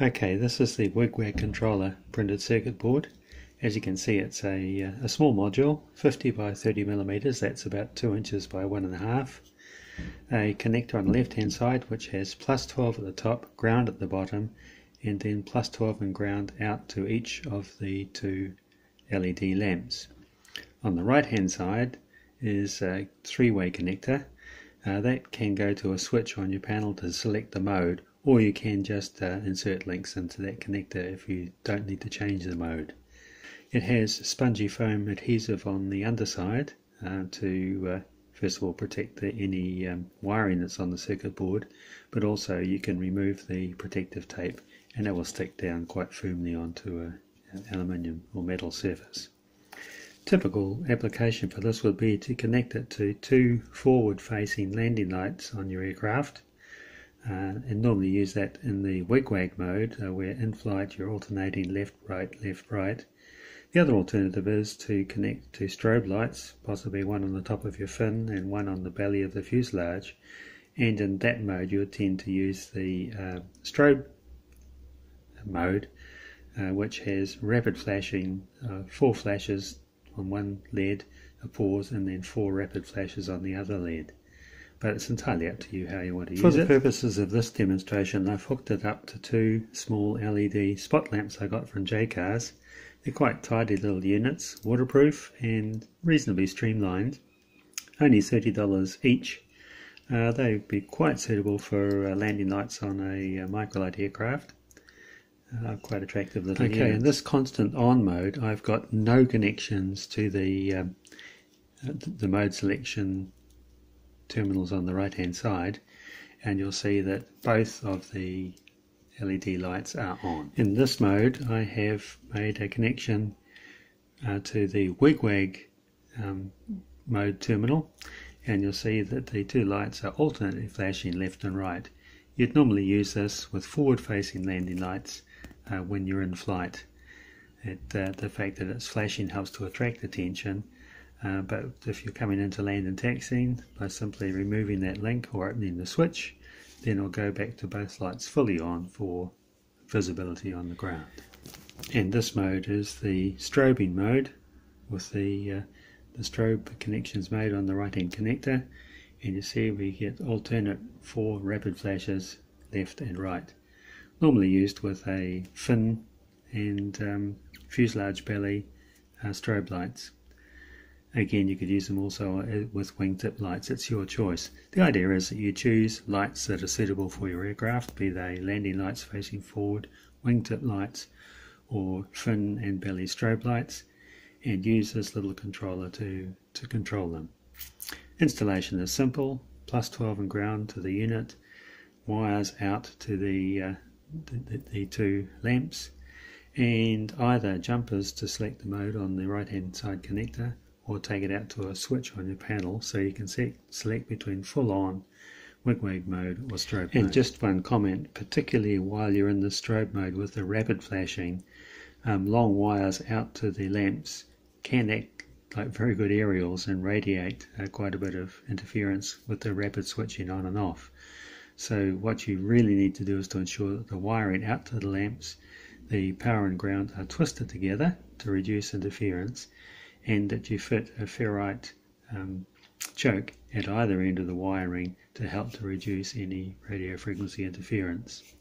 Okay, this is the Wigwag controller printed circuit board. As you can see, it's a, uh, a small module, 50 by 30 millimeters. That's about two inches by one and a half. A connector on the left-hand side, which has plus 12 at the top, ground at the bottom, and then plus 12 and ground out to each of the two LED lamps. On the right-hand side is a three-way connector. Uh, that can go to a switch on your panel to select the mode or you can just uh, insert links into that connector if you don't need to change the mode. It has spongy foam adhesive on the underside uh, to uh, first of all protect the, any um, wiring that's on the circuit board but also you can remove the protective tape and it will stick down quite firmly onto a, an aluminium or metal surface. Typical application for this would be to connect it to two forward facing landing lights on your aircraft uh, and normally use that in the wigwag mode uh, where in flight you're alternating left, right, left, right. The other alternative is to connect to strobe lights, possibly one on the top of your fin and one on the belly of the fuselage. And in that mode, you would tend to use the uh, strobe mode, uh, which has rapid flashing, uh, four flashes on one LED, a pause, and then four rapid flashes on the other LED but it's entirely up to you how you want to use it. For the purposes of this demonstration, I've hooked it up to two small LED spot lamps I got from Jaycars. They're quite tidy little units, waterproof and reasonably streamlined. Only $30 each. Uh, they'd be quite suitable for uh, landing lights on a uh, microlight aircraft. Uh, quite attractive little Okay, units. in this constant on mode, I've got no connections to the um, uh, the mode selection terminals on the right hand side and you'll see that both of the LED lights are on. In this mode I have made a connection uh, to the wigwag um, mode terminal and you'll see that the two lights are alternately flashing left and right. You'd normally use this with forward facing landing lights uh, when you're in flight. It, uh, the fact that it's flashing helps to attract attention uh, but if you're coming into land and taxiing, by simply removing that link or opening the switch, then it'll go back to both lights fully on for visibility on the ground. And this mode is the strobing mode with the, uh, the strobe connections made on the right hand connector. And you see we get alternate four rapid flashes left and right. Normally used with a fin and um, fuselage belly uh, strobe lights. Again, you could use them also uh, with wingtip lights. It's your choice. The idea is that you choose lights that are suitable for your aircraft, be they landing lights facing forward, wingtip lights, or fin and belly strobe lights, and use this little controller to, to control them. Installation is simple, plus 12 and ground to the unit, wires out to the, uh, the, the, the two lamps, and either jumpers to select the mode on the right hand side connector or take it out to a switch on your panel so you can select between full on, wigwag mode or strobe and mode. And just one comment, particularly while you're in the strobe mode with the rapid flashing, um, long wires out to the lamps can act like very good aerials and radiate uh, quite a bit of interference with the rapid switching on and off. So what you really need to do is to ensure that the wiring out to the lamps, the power and ground are twisted together to reduce interference and that you fit a ferrite um, choke at either end of the wiring to help to reduce any radio frequency interference.